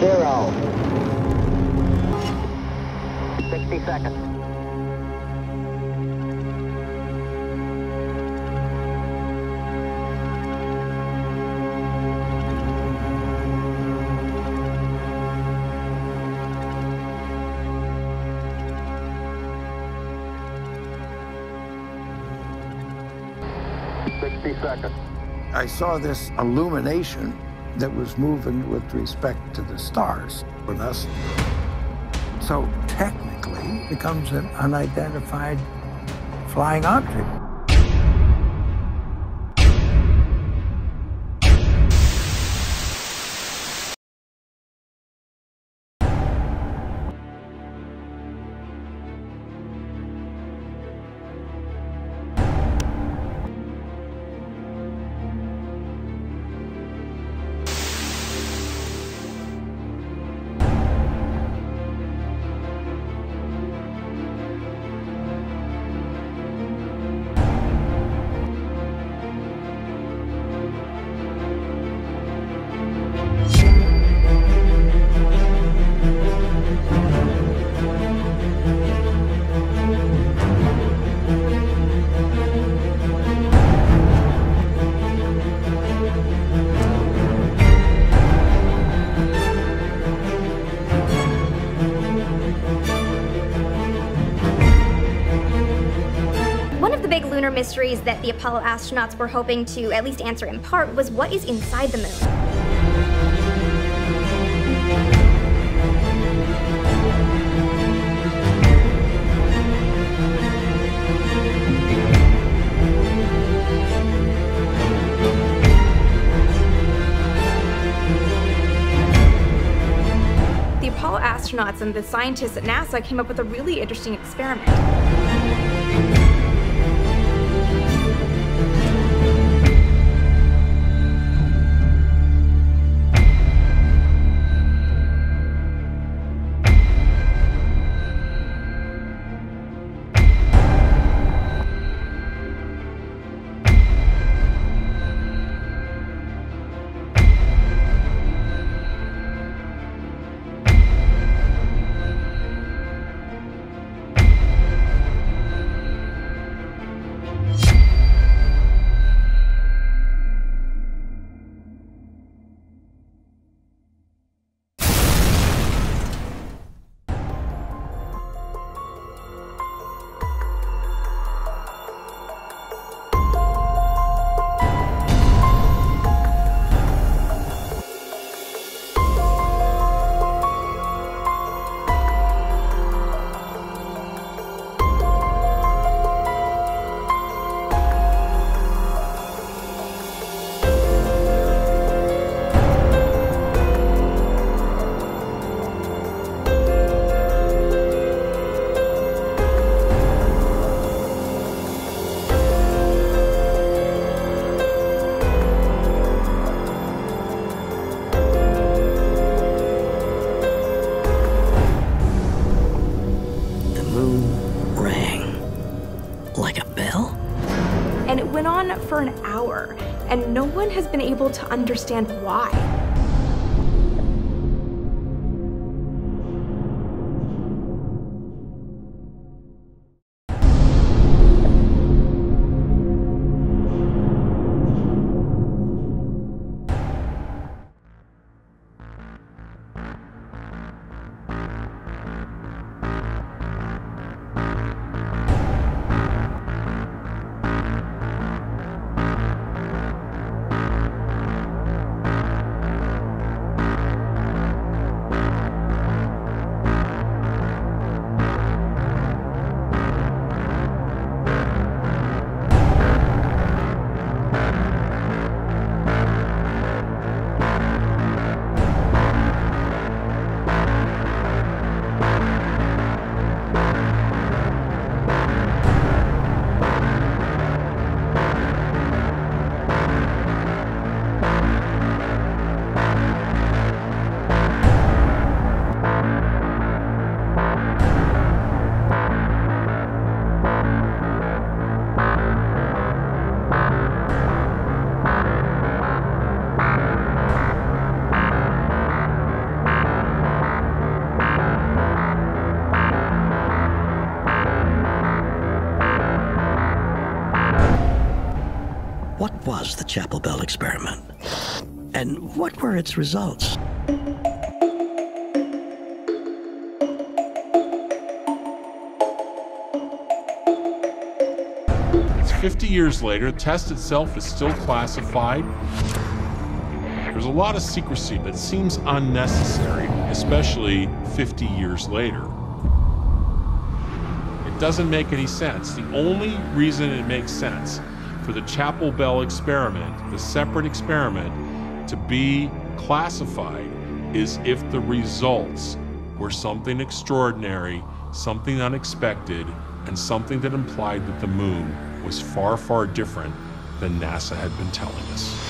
zero. 60 seconds. Sixty seconds. I saw this illumination that was moving with respect to the stars with us. So technically, it becomes an unidentified flying object. Mysteries that the Apollo astronauts were hoping to at least answer in part was what is inside the moon. The Apollo astronauts and the scientists at NASA came up with a really interesting experiment. For an hour, and no one has been able to understand why. Chapel Bell experiment? And what were its results? It's 50 years later, the test itself is still classified. There's a lot of secrecy that seems unnecessary, especially 50 years later. It doesn't make any sense. The only reason it makes sense for the Chapel Bell experiment, the separate experiment, to be classified is if the results were something extraordinary, something unexpected, and something that implied that the moon was far, far different than NASA had been telling us.